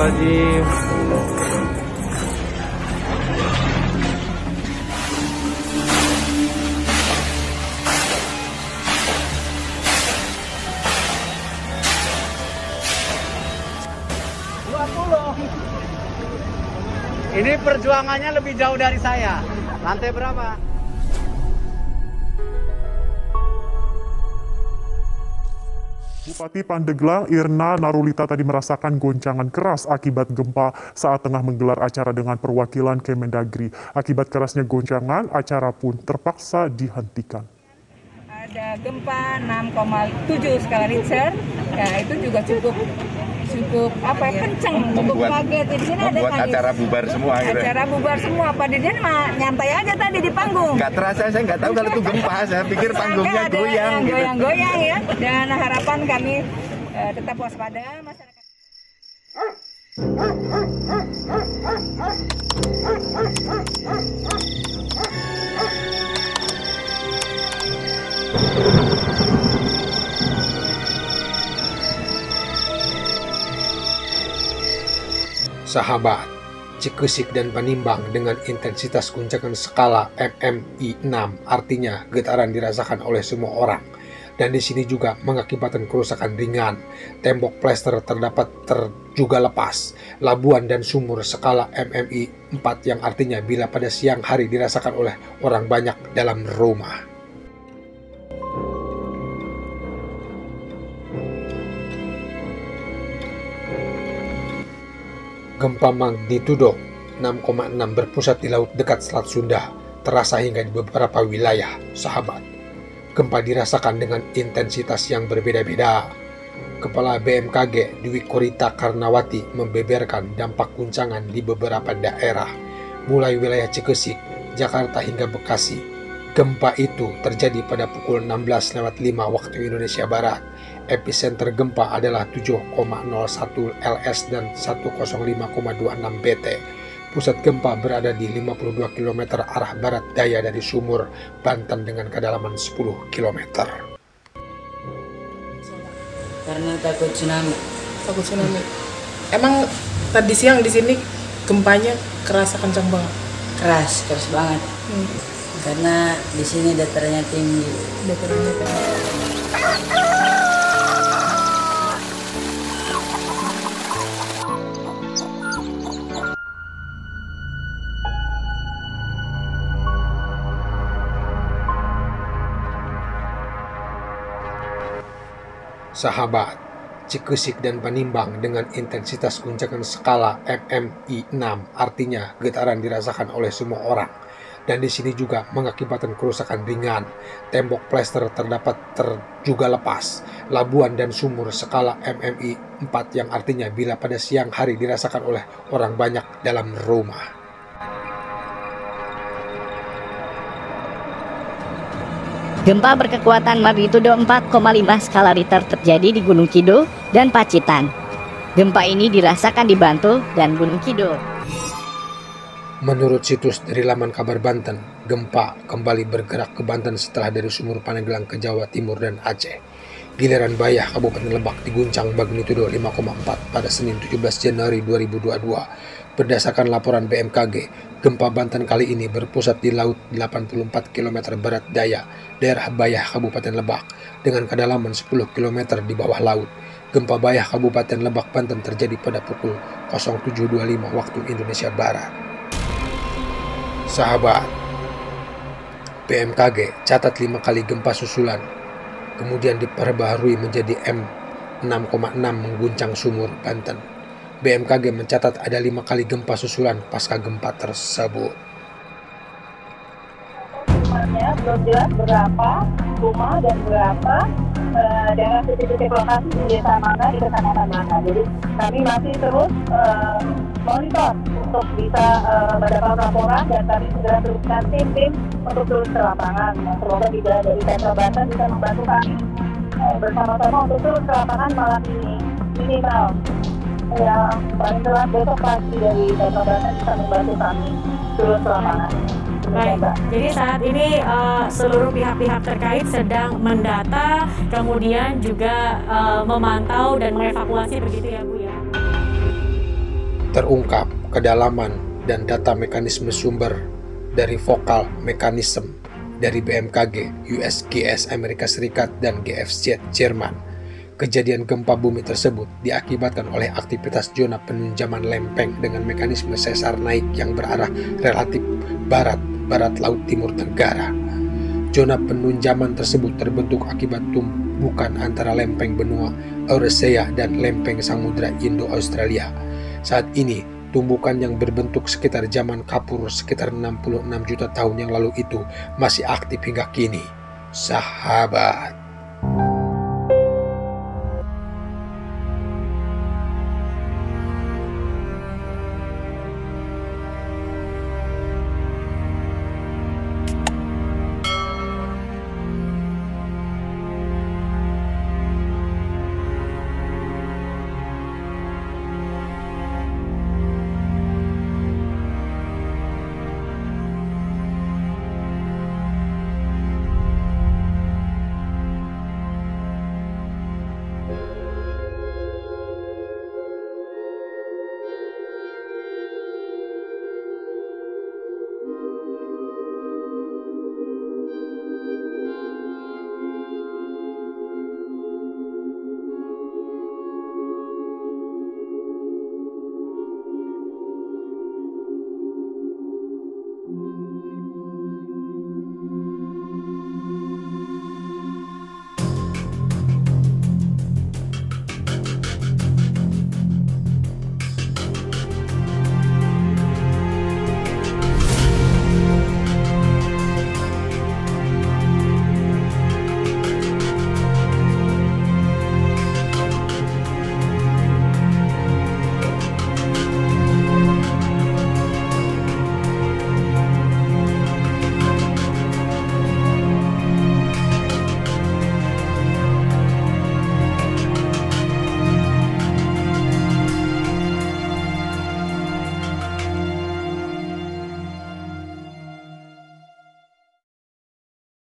Astagfirullahaladzim Ini perjuangannya lebih jauh dari saya. Lantai berapa? Bupati Pandeglang Irna Narulita tadi merasakan goncangan keras akibat gempa saat tengah menggelar acara dengan perwakilan Kemendagri. Akibat kerasnya goncangan, acara pun terpaksa dihentikan. Ada gempa 6,7 skala Richter, ya itu juga cukup cukup apa ya kenceng, cukup kaget. Di sini ada membuat acara bubar semua gitu. Acara bubar semua. Pak Dirjen mah nyantai aja tadi di panggung. Nggak terasa, saya nggak tahu kalau itu gempa. Saya pikir panggungnya Ada goyang yang gitu. Goyang-goyang ya. Dan harapan kami eh, tetap waspada masyarakat. Sahabat, Cikesik dan Panimbang dengan intensitas guncangan skala MMI 6 artinya getaran dirasakan oleh semua orang. Dan di sini juga mengakibatkan kerusakan ringan. Tembok plester terdapat ter juga lepas. Labuan dan sumur skala MMI 4 yang artinya bila pada siang hari dirasakan oleh orang banyak dalam rumah. Gempa magnitudo 6,6 berpusat di laut dekat Selat Sunda, terasa hingga di beberapa wilayah, sahabat. Gempa dirasakan dengan intensitas yang berbeda-beda. Kepala BMKG Dwi Korita Karnawati membeberkan dampak guncangan di beberapa daerah, mulai wilayah Cikesik, Jakarta hingga Bekasi. Gempa itu terjadi pada pukul 16.05 waktu Indonesia Barat. Epicenter gempa adalah 7,01 LS dan 105,26 BT. Pusat gempa berada di 52 km arah barat daya dari sumur Banten dengan kedalaman 10 km. karena takut tsunami. takut tsunami. Emang tadi siang di sini gempanya kerasa kencang banget. Keras, keras banget. Karena di sini datarannya tinggi. Datarannya tinggi. Sahabat, Cikesik dan Panimbang dengan intensitas guncangan skala MMI 6 artinya getaran dirasakan oleh semua orang. Dan di sini juga mengakibatkan kerusakan ringan. Tembok plester terdapat ter juga lepas. Labuan dan sumur skala MMI 4 yang artinya bila pada siang hari dirasakan oleh orang banyak dalam rumah. Gempa berkekuatan magnitudo 4,5 skala Richter terjadi di Gunung Kidul dan Pacitan. Gempa ini dirasakan di Bantul dan Gunung Kidul. Menurut situs dari laman kabar Banten, gempa kembali bergerak ke Banten setelah dari sumur Pandeglang ke Jawa Timur dan Aceh. Giliran Bayah, Kabupaten Lebak diguncang magnitudo 5,4 pada Senin 17 Januari 2022. Berdasarkan laporan BMKG, gempa Banten kali ini berpusat di laut 84 km barat daya daerah Bayah, Kabupaten Lebak, dengan kedalaman 10 km di bawah laut. Gempa Bayah Kabupaten Lebak, Banten terjadi pada pukul 07.25 waktu Indonesia Barat. Sahabat, BMKG catat lima kali gempa susulan, kemudian diperbaharui menjadi M6,6 mengguncang sumur Banten. BMKG mencatat ada lima kali gempa susulan pasca gempa tersebut. rumahnya belum jelas berapa rumah dan berapa eh, daerah titik-titik lokasi di desa mana di kecamatan mana. Jadi kami masih terus eh, monitor untuk bisa eh, mendapat laporan dan kami sudah teruskan tim-tim untuk turun ke lapangan. Semoga juga dari Pemprov Banten bisa membantu kami eh, bersama-sama untuk turun ke lapangan malam ini minimal paling telat besok pagi dari Pemprov Banten bisa membantu kami turun ke lapangan. Baik, Mbak. jadi saat ini eh, seluruh pihak-pihak terkait sedang mendata, kemudian juga eh, memantau dan mengevakuasi begitu ya Bu ya. terungkap kedalaman dan data mekanisme sumber dari vokal mekanisme dari BMKG, USGS Amerika Serikat, dan GFZ Jerman. Kejadian gempa bumi tersebut diakibatkan oleh aktivitas zona penunjaman lempeng dengan mekanisme sesar naik yang berarah relatif barat-barat Laut Timur Tenggara. Zona penunjaman tersebut terbentuk akibat tumbukan antara lempeng benua Eurasia dan lempeng Samudra Indo-Australia. Saat ini, tumbukan yang berbentuk sekitar zaman kapur sekitar 66 juta tahun yang lalu itu masih aktif hingga kini. Sahabat